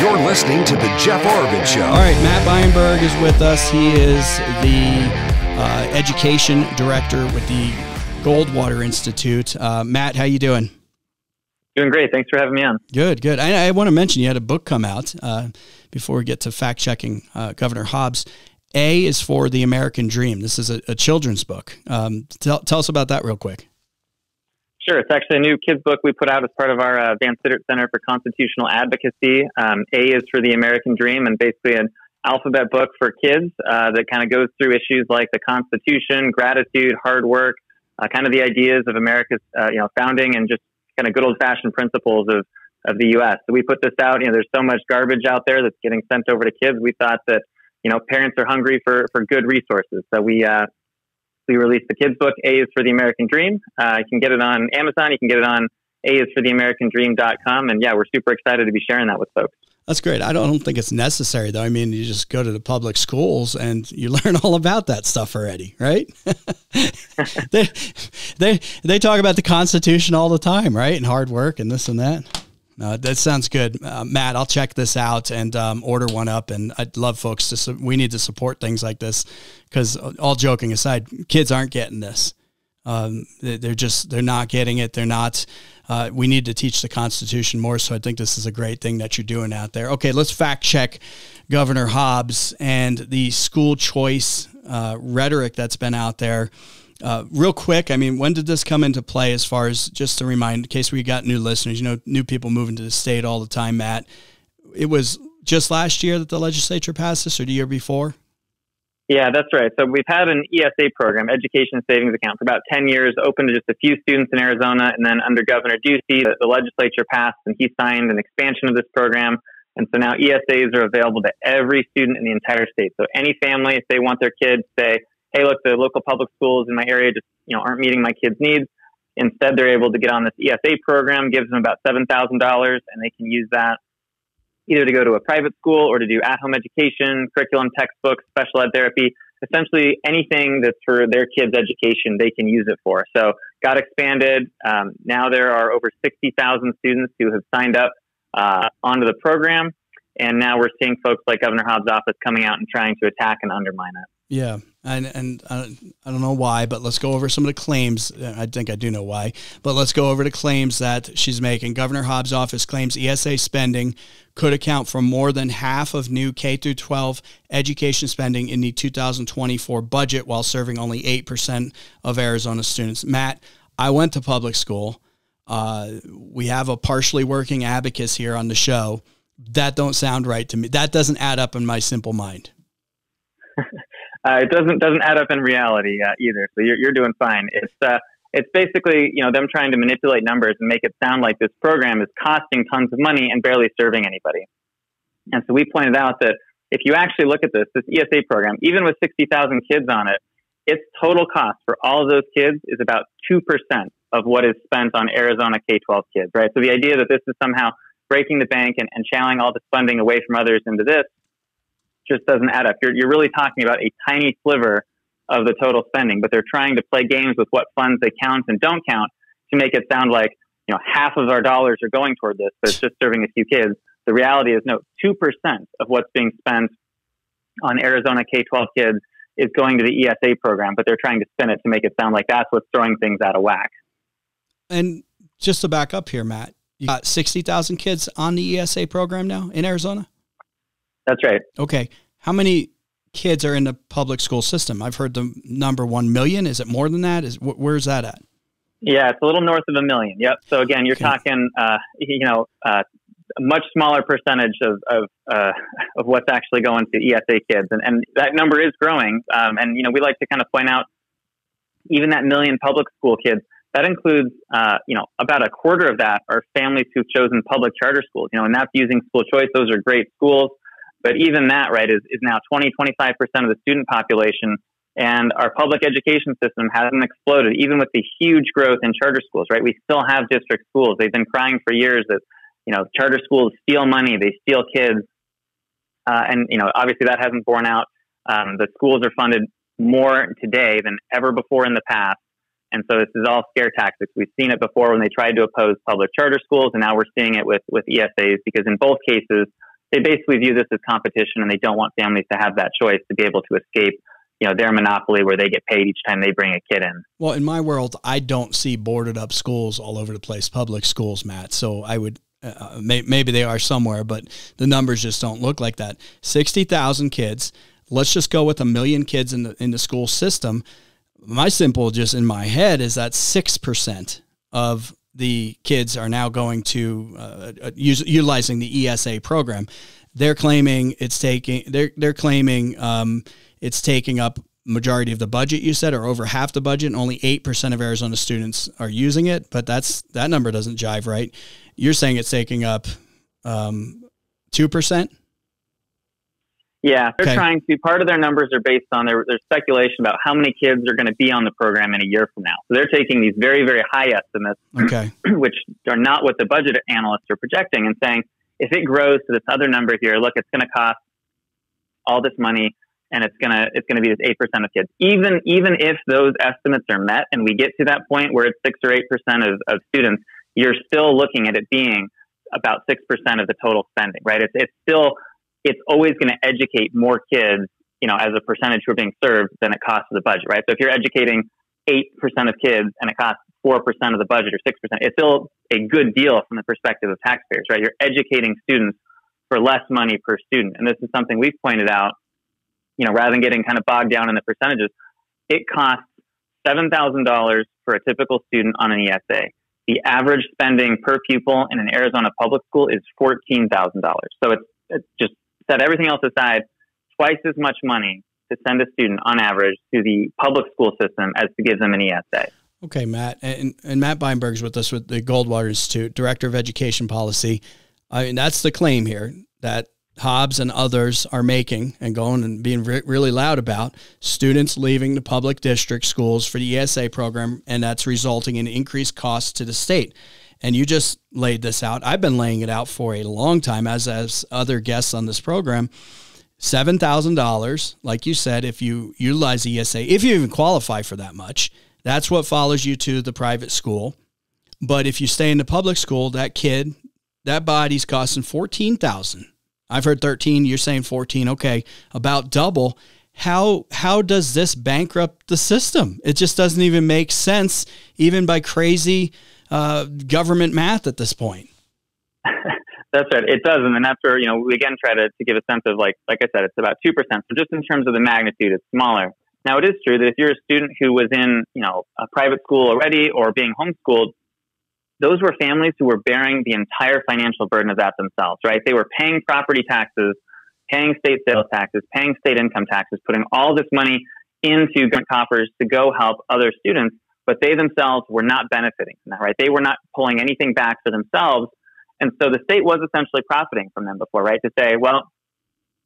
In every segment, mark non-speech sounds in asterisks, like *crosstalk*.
You're listening to The Jeff Oravits Show. All right, Matt Beienburg is with us. He is the uh, education director with the Goldwater Institute. Uh, Matt, how you doing? Doing great. Thanks for having me on. Good, good. I, I want to mention you had a book come out uh, before we get to fact checking uh, Governor Hobbs. A is for the American Dream. This is a, a children's book. Um, tell, tell us about that real quick. Sure. It's actually a new kids book we put out as part of our uh, Van Sittert Center for Constitutional Advocacy. Um, a is for the American Dream and basically an alphabet book for kids uh, that kind of goes through issues like the Constitution, gratitude, hard work, uh, kind of the ideas of America's uh, you know founding and just kind of good old fashioned principles of of the U.S. So we put this out. You know, there's so much garbage out there that's getting sent over to kids. We thought that you know parents are hungry for for good resources. So we uh, we released the kids book. A is for the American Dream. Uh, you can get it on Amazon. You can get it on A is for the American Dream.com. And yeah, we're super excited to be sharing that with folks. That's great. I don't, I don't think it's necessary though. I mean, you just go to the public schools and you *laughs* learn all about that stuff already, right? *laughs* they, they, they talk about the Constitution all the time, right? And hard work and this and that. Uh, that sounds good, uh, Matt. I'll check this out and um, order one up. And I'd love folks to. Su- we need to support things like this because, uh, all joking aside, kids aren't getting this. Um, they're just they're not getting it. They're not. Uh, we need to teach the Constitution more. So I think this is a great thing that you're doing out there. Okay, let's fact check Governor Hobbs and the school choice uh, rhetoric that's been out there. Uh, real quick, I mean, when did this come into play as far as just to remind, in case we got new listeners, you know, new people moving to the state all the time, Matt? It was just last year that the legislature passed this or the year before? Yeah, that's right. So we've had an ESA program, Education Savings Account, for about 10 years, open to just a few students in Arizona. And then under Governor Ducey, the, the legislature passed and he signed an expansion of this program. And so now ESAs are available to every student in the entire state. So any family, if they want their kids, say, hey, look, the local public schools in my area just you know aren't meeting my kids' needs. Instead, they're able to get on this ESA program, gives them about seven thousand dollars, and they can use that either to go to a private school or to do at-home education, curriculum, textbooks, special ed therapy. Essentially, anything that's for their kids' education, they can use it for. So, got expanded. Um, now there are over sixty thousand students who have signed up uh, onto the program, and now we're seeing folks like Governor Hobbs' office coming out and trying to attack and undermine it. Yeah, and and uh, I don't know why, but let's go over some of the claims. I think I do know why, but let's go over the claims that she's making. Governor Hobbs' office claims ESA spending could account for more than half of new K through 12 education spending in the 2024 budget, while serving only eight percent of Arizona students. Matt, I went to public school. Uh, we have a partially working abacus here on the show. That don't sound right to me. That doesn't add up in my simple mind. *laughs* uh, it doesn't doesn't add up in reality uh, either. So you're you're doing fine. It's uh, it's basically you know them trying to manipulate numbers and make it sound like this program is costing tons of money and barely serving anybody. And so we pointed out that if you actually look at this, this ESA program, even with 60,000 kids on it, its total cost for all of those kids is about 2% of what is spent on Arizona K 12 kids, right? So the idea that this is somehow breaking the bank and, and channeling all this funding away from others into this just doesn't add up. You're, you're really talking about a tiny sliver of the total spending, but they're trying to play games with what funds they count and don't count to make it sound like you know half of our dollars are going toward this, but it's just serving a few kids. The reality is, no, two percent of what's being spent on Arizona K twelve kids is going to the ESA program, but they're trying to spin it to make it sound like that's what's throwing things out of whack. And just to back up here, Matt, you got sixty thousand kids on the ESA program now in Arizona. That's right. Okay. How many kids are in the public school system? I've heard the number 1 million. Is it more than that? Is where's that at? Yeah, it's a little north of a million. Yep. So again, you're okay. talking, uh, you know, uh, a much smaller percentage of of, uh, of what's actually going to ESA kids, and, and that number is growing. Um, and you know, we like to kind of point out even that million public school kids. That includes, uh, you know, about a quarter of that are families who've chosen public charter schools. You know, and that's using school choice. Those are great schools. But even that, right, is, is now 20, 25% of the student population. And our public education system hasn't exploded, even with the huge growth in charter schools, right? We still have district schools. They've been crying for years that, you know, charter schools steal money, they steal kids. Uh, and, you know, obviously that hasn't borne out. Um, the schools are funded more today than ever before in the past. And so this is all scare tactics. We've seen it before when they tried to oppose public charter schools, and now we're seeing it with, with ESAs because in both cases, they basically view this as competition and they don't want families to have that choice to be able to escape you know their monopoly where they get paid each time they bring a kid in. Well, in my world, I don't see boarded up schools all over the place, public schools, Matt. So I would uh, may, maybe they are somewhere, but the numbers just don't look like that. Sixty thousand kids. Let's just go with a million kids in the in the school system. My simple, just in my head, is that six percent of the kids are now going to uh, uh use, utilizing the ESA program. They're claiming it's taking. They're they're claiming um, it's taking up majority of the budget. You said, or over half the budget. And only eight percent of Arizona students are using it, but that's that number doesn't jive right. You're saying it's taking up um, two um, percent. Yeah, they're okay. trying to. Part of their numbers are based on their, their speculation about how many kids are going to be on the program in a year from now. So they're taking these very, very high estimates, okay. *clears throat* which are not what the budget analysts are projecting, and saying if it grows to this other number here, look, it's going to cost all this money, and it's gonna it's gonna be this eight percent of kids. Even even if those estimates are met, and we get to that point where it's six or eight percent of, of students, you're still looking at it being about six percent of the total spending, right? It's it's still it's always going to educate more kids, you know, as a percentage who are being served than it costs the budget, right? So if you're educating 8% of kids and it costs 4% of the budget or 6%, it's still a good deal from the perspective of taxpayers, right? You're educating students for less money per student. And this is something we've pointed out, you know, rather than getting kind of bogged down in the percentages, it costs $7,000 for a typical student on an ESA. The average spending per pupil in an Arizona public school is $14,000. So it's, it's just set everything else aside, twice as much money to send a student on average to the public school system as to give them an ESA. Okay, Matt. And, and Matt Beienburg's with us with the Goldwater Institute, Director of Education Policy. I mean, that's the claim here that Hobbs and others are making and going and being re- really loud about students leaving the public district schools for the ESA program, and that's resulting in increased costs to the state and you just laid this out. I've been laying it out for a long time, as as other guests on this program. Seven thousand dollars, like you said, if you utilize ESA, if you even qualify for that much, that's what follows you to the private school. But if you stay in the public school, that kid, that body's costing fourteen thousand. I've heard thirteen. You're saying fourteen. Okay, about double. How how does this bankrupt the system? It just doesn't even make sense, even by crazy uh, government math at this point. *laughs* That's right. It does. And then after, you know, we again try to, to give a sense of like, like I said, it's about 2%. So just in terms of the magnitude, it's smaller. Now it is true that if you're a student who was in, you know, a private school already or being homeschooled, those were families who were bearing the entire financial burden of that themselves, right? They were paying property taxes, paying state sales taxes, paying state income taxes, putting all this money into government coffers to go help other students but they themselves were not benefiting from that, right? They were not pulling anything back for themselves. And so the state was essentially profiting from them before, right? To say, well,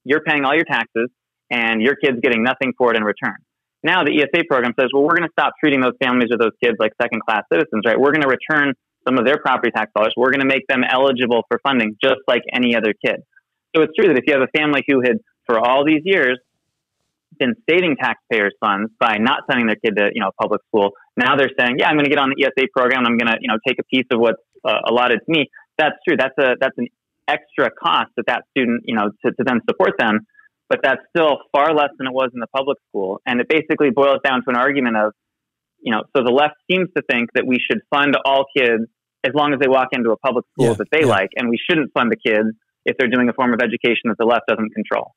you're paying all your taxes and your kid's getting nothing for it in return. Now the ESA program says, well, we're going to stop treating those families or those kids like second class citizens, right? We're going to return some of their property tax dollars. We're going to make them eligible for funding just like any other kid. So it's true that if you have a family who had, for all these years, been saving taxpayers' funds by not sending their kid to you know public school. Now they're saying, yeah, I'm going to get on the ESA program. I'm going to you know take a piece of what's uh, allotted to me. That's true. That's a that's an extra cost that that student you know to, to then support them. But that's still far less than it was in the public school. And it basically boils down to an argument of, you know, so the left seems to think that we should fund all kids as long as they walk into a public school yeah, that they yeah. like, and we shouldn't fund the kids if they're doing a form of education that the left doesn't control.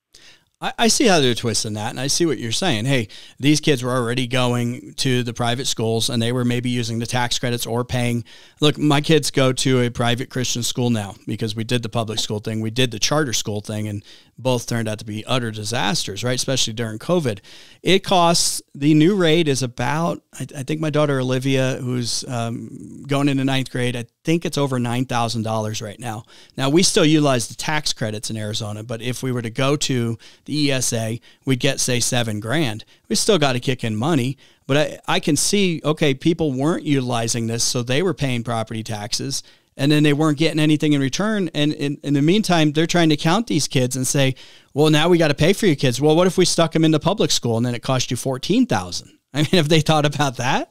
I, I see how they're twisting that, and I see what you're saying. Hey, these kids were already going to the private schools, and they were maybe using the tax credits or paying. Look, my kids go to a private Christian school now because we did the public school thing, we did the charter school thing, and both turned out to be utter disasters, right? Especially during COVID. It costs the new rate is about, I, I think my daughter Olivia, who's um, going into ninth grade, I think it's over $9,000 right now. Now, we still utilize the tax credits in Arizona, but if we were to go to the ESA, we'd get, say, seven grand. We still got to kick in money, but I, I can see, okay, people weren't utilizing this, so they were paying property taxes and then they weren't getting anything in return. And in, in the meantime, they're trying to count these kids and say, well, now we got to pay for your kids. Well, what if we stuck them into public school and then it cost you 14000 *laughs* I mean, have they thought about that?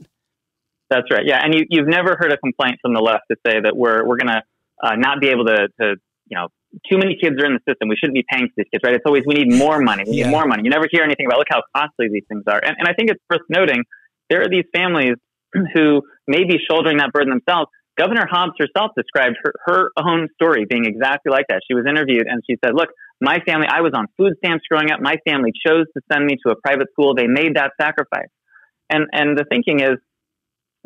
That's right. Yeah. And you, you've never heard a complaint from the left to say that we're, we're going to uh, not be able to, to, you know, too many kids are in the system. We shouldn't be paying for these kids, right? It's always we need more money. We yeah. need more money. You never hear anything about look how costly these things are. And, and I think it's worth noting there are these families *clears throat* who may be shouldering that burden themselves. Governor Hobbs herself described her, her own story being exactly like that. She was interviewed and she said, Look, my family, I was on food stamps growing up. My family chose to send me to a private school. They made that sacrifice. And, and the thinking is,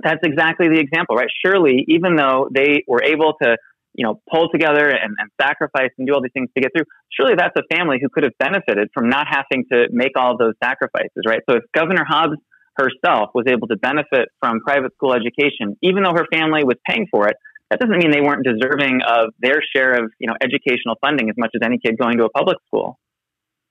that's exactly the example, right? Surely, even though they were able to, you know, pull together and, and sacrifice and do all these things to get through, surely that's a family who could have benefited from not having to make all those sacrifices, right? So if Governor Hobbs herself was able to benefit from private school education, even though her family was paying for it, that doesn't mean they weren't deserving of their share of, you know, educational funding as much as any kid going to a public school.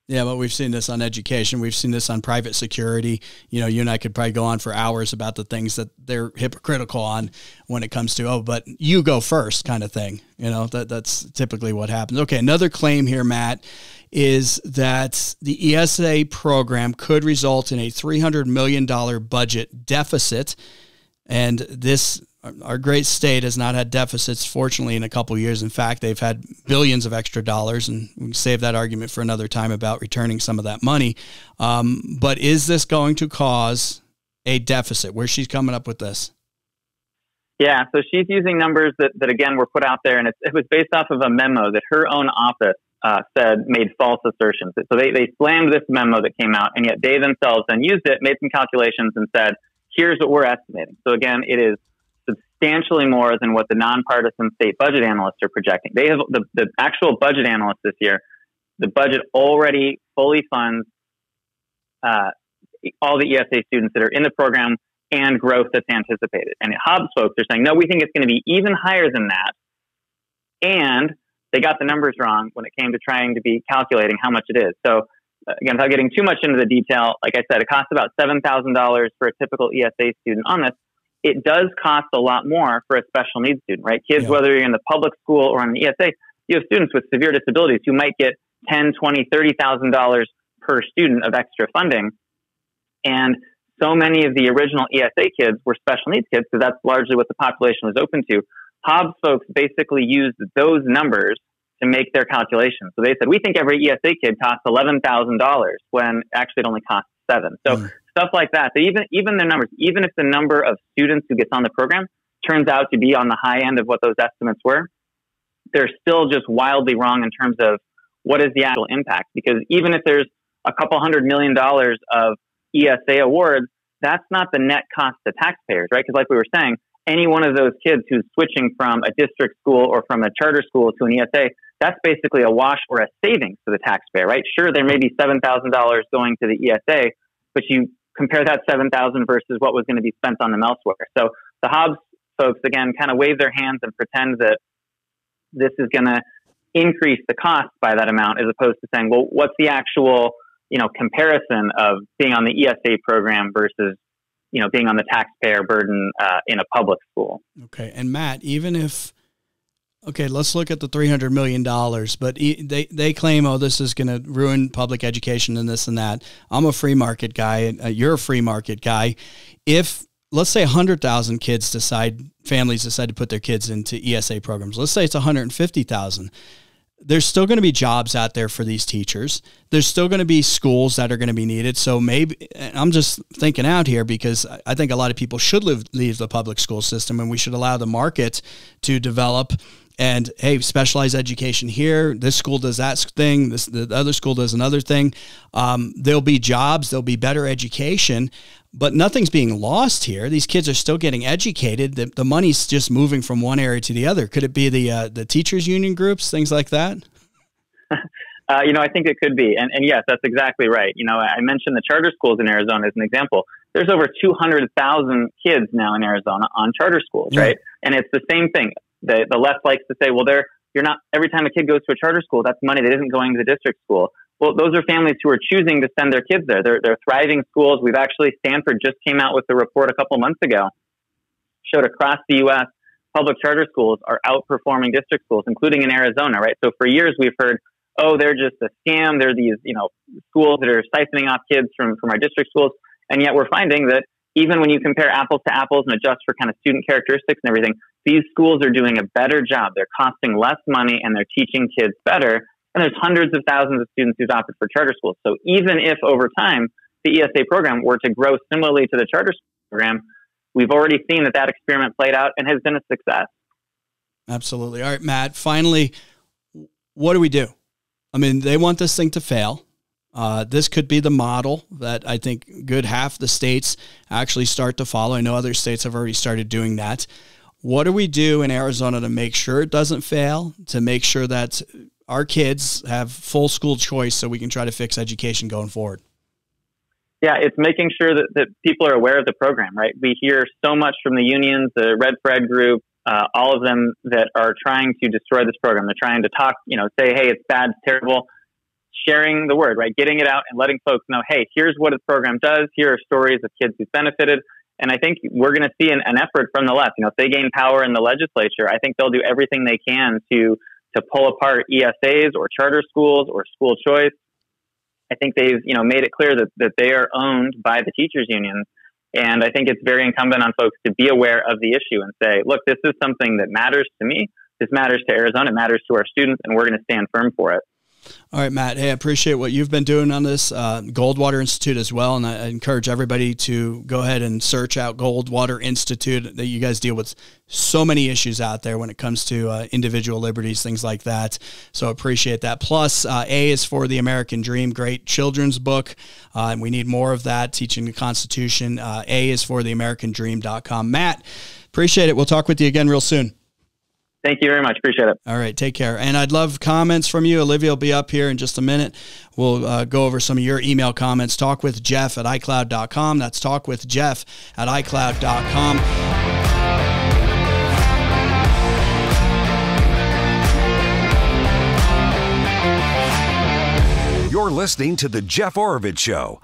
Yeah, but we've seen this on education. We've seen this on private security. You know, you and I could probably go on for hours about the things that they're hypocritical on when it comes to oh, but you go first kind of thing. You know, that that's typically what happens. Okay, another claim here, Matt, is that the ESA program could result in a three hundred million dollar budget deficit, and this our great state has not had deficits, fortunately, in a couple years. In fact, they've had billions of extra dollars, and we save that argument for another time about returning some of that money. Um, but is this going to cause a deficit? Where she's coming up with this? Yeah, so she's using numbers that, that again were put out there, and it, it was based off of a memo that her own office uh, said made false assertions. So they, they slammed this memo that came out, and yet they themselves then used it, made some calculations, and said, here's what we're estimating. So again, it is substantially more than what the nonpartisan state budget analysts are projecting. They have the, the actual budget analysts this year, the budget already fully funds uh, all the ESA students that are in the program and growth that's anticipated. And Hobbs folks are saying, no, we think it's going to be even higher than that. And they got the numbers wrong when it came to trying to be calculating how much it is. So again, without getting too much into the detail, like I said, it costs about $7,000 for a typical ESA student on this it does cost a lot more for a special needs student, right? Kids, yeah. whether you're in the public school or on the ESA, you have students with severe disabilities who might get ten, twenty, thirty thousand dollars per student of extra funding, and so many of the original ESA kids were special needs kids because that's largely what the population was open to. Hobbs folks basically used those numbers to make their calculations. So they said, we think every ESA kid costs $11,000 when actually it only costs seven. So mm stuff like that. So even even the numbers, even if the number of students who gets on the program turns out to be on the high end of what those estimates were, they're still just wildly wrong in terms of what is the actual impact. Because even if there's a couple hundred million dollars of ESA awards, that's not the net cost to taxpayers, right? Because like we were saying, any one of those kids who's switching from a district school or from a charter school to an ESA, that's basically a wash or a savings to the taxpayer, right? Sure, there may be $7,000 going to the ESA, but you compare that 7,000 versus what was going to be spent on them elsewhere. So the Hobbs folks, again, kind of wave their hands and pretend that this is going to increase the cost by that amount as opposed to saying, well, what's the actual, you know, comparison of being on the ESA program versus, you know, being on the taxpayer burden uh, in a public school. Okay. And Matt, even if okay, let's look at the three hundred million dollars. But they they claim, oh, this is going to ruin public education and this and that. I'm a free market guy, and uh, you're a free market guy. If let's say hundred thousand kids decide, families decide to put their kids into ESA programs. Let's say it's one hundred and fifty thousand. There's still going to be jobs out there for these teachers. There's still going to be schools that are going to be needed. So maybe I'm just thinking out here because I think a lot of people should live, leave the public school system and we should allow the market to develop and hey, specialized education here. This school does that thing. This the other school does another thing. Um, there'll be jobs. There'll be better education, but nothing's being lost here. These kids are still getting educated. The, the money's just moving from one area to the other. Could it be the uh, the teachers union groups, things like that? *laughs* Uh, you know, I think it could be. And, and yes, that's exactly right. You know, I mentioned the charter schools in Arizona as an example. There's over 200,000 kids now in Arizona on charter schools, yeah. right? And it's the same thing. The, the left likes to say, well, they're, you're not, every time a kid goes to a charter school, that's money that isn't going to the district school. Well, those are families who are choosing to send their kids there. They're, they're thriving schools. We've actually, Stanford just came out with a report a couple months ago, showed across the U.S., public charter schools are outperforming district schools, including in Arizona, right? So for years we've heard, oh, they're just a scam. They're these, you know, schools that are siphoning off kids from, from our district schools. And yet we're finding that even when you compare apples to apples and adjust for kind of student characteristics and everything, these schools are doing a better job. They're costing less money and they're teaching kids better. And there's hundreds of thousands of students who've opted for charter schools. So even if over time the ESA program were to grow similarly to the charter program, we've already seen that that experiment played out and has been a success. Absolutely. All right, Matt, finally, what do we do? I mean, they want this thing to fail. Uh, this could be the model that I think good half the states actually start to follow. I know other states have already started doing that. What do we do in Arizona to make sure it doesn't fail, to make sure that our kids have full school choice so we can try to fix education going forward? Yeah, it's making sure that, that people are aware of the program, right? We hear so much from the unions, the Red Thread group, uh, all of them that are trying to destroy this program. They're trying to talk, you know, say, hey, it's bad, it's terrible. Sharing the word, right? Getting it out and letting folks know, hey, here's what the program does. Here are stories of kids who benefited. And I think we're going to see an, an effort from the left. You know, if they gain power in the legislature, I think they'll do everything they can to to pull apart ESAs or charter schools or school choice. I think they've you know made it clear that, that they are owned by the teachers unions and I think it's very incumbent on folks to be aware of the issue and say, look, this is something that matters to me. This matters to Arizona. It matters to our students, and we're going to stand firm for it. All right, Matt. Hey, I appreciate what you've been doing on this uh, Goldwater Institute as well, and I encourage everybody to go ahead and search out Goldwater Institute. That you guys deal with so many issues out there when it comes to uh, individual liberties, things like that. So appreciate that. Plus, uh, A is for the American Dream, great children's book, uh, and we need more of that. Teaching the Constitution. Uh, a is for the American Dream.com. Matt, appreciate it. We'll talk with you again real soon. Thank you very much. Appreciate it. All right. Take care. And I'd love comments from you. Olivia will be up here in just a minute. We'll uh, go over some of your email comments. Talk with Jeff at iCloud.com. That's talk with Jeff at iCloud.com. You're listening to The Jeff Oravits Show